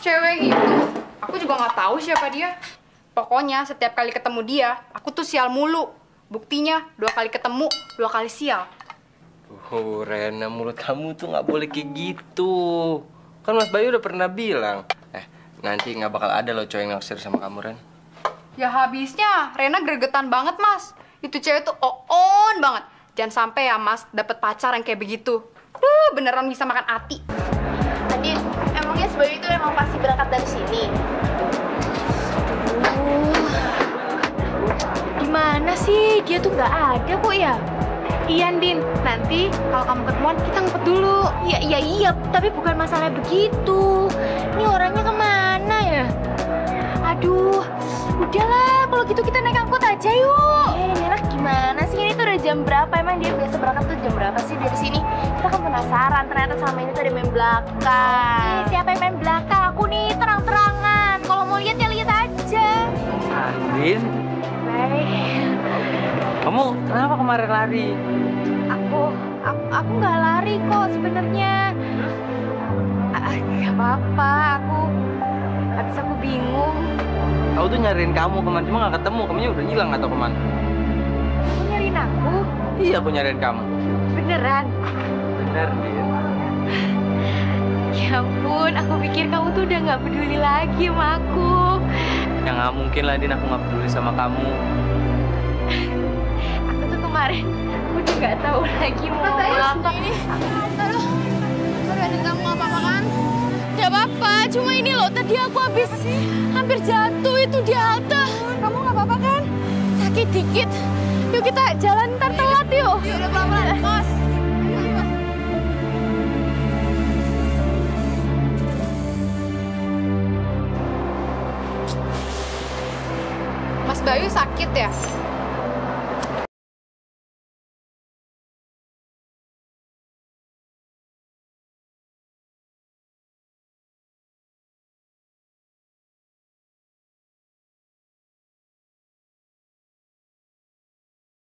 cewek itu. Aku juga nggak tahu siapa dia. Pokoknya setiap kali ketemu dia, aku tuh sial mulu. Buktinya dua kali ketemu, dua kali sial. Oh, Rena, mulut kamu tuh nggak boleh kayak gitu. Kan Mas Bayu udah pernah bilang. Eh, nanti nggak bakal ada loh cowok yang naksir sama kamu, Ren. Ya habisnya, Rena gregetan banget mas. Itu cewek tuh on banget. Jangan sampai ya mas dapet pacar yang kayak begitu. Duh, beneran bisa makan hati. Adin, emangnya sebagai itu emang pasti sih? Dia tuh nggak ada kok ya? Iya, Din. Nanti kalau kamu ketemuan, kita ngumpet dulu. Iya, iya, iya. Tapi bukan masalah begitu. Ini orangnya ke mana ya? Aduh, udahlah. Kalau gitu kita naik angkot aja yuk. Eh, ini anak gimana sih? Ini tuh udah jam berapa? Emang dia biasa berangkat tuh jam berapa sih dari sini? Kita kan penasaran. Ternyata sama ini tuh ada main belakang. Eh, siapa yang main belakang? Aku nih terang-terangan. Kalau mau lihat ya lihat aja. Andin. Kamu kenapa kemarin lari? Aku, aku, aku nggak lari kok sebenarnya. Ah, Gak apa-apa. Aku, habis aku bingung. Aku tuh nyariin kamu ke mana, cuma nggak ketemu. Kamunya udah hilang atau ke mana? Kamu nyariin aku? Iya, aku nyariin kamu. Beneran? Bener, Din. Ya ampun, aku pikir kamu tuh udah nggak peduli lagi sama aku. Ya nggak mungkin lah, Din. Aku nggak peduli sama kamu. Kemarin, aku tuh nggak tahu lagi mau apa. ini. Aduh, aduh, Adin kamu nggak apa-apa kan? Gak apa-apa, cuma ini loh. Tadi aku habis hampir jatuh itu di halte. Kamu nggak apa-apa kan? Sakit dikit. Yuk kita jalan ntar telat yuk. Yuk udah pelan-pelan, Mas. Mas Bayu sakit ya?